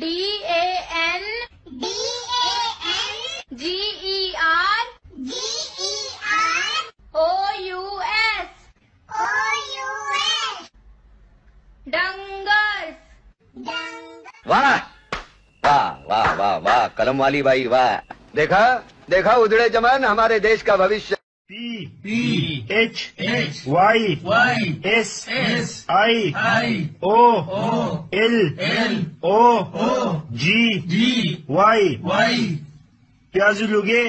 D A N D A N G E R G E R O U S O U S. Dangerous वाह वाह वाह वाह वाह कलम वाली भाई वाह देखा देखा, उजड़े जमान, हमारे देश का भविष्य P P H H Y Y S S I I O O L L O O G G Y Y प्याजू लोगे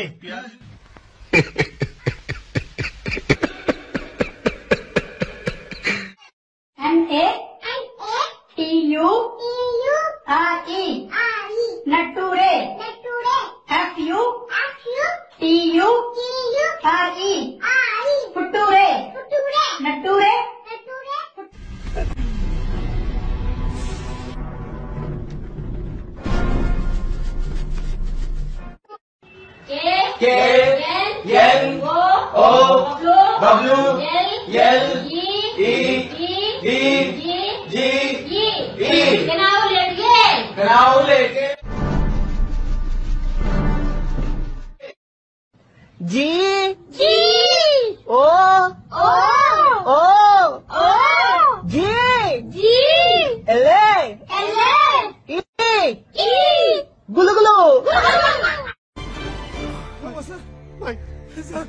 N A N A T U T U K N O W L E E E late गए जी My son.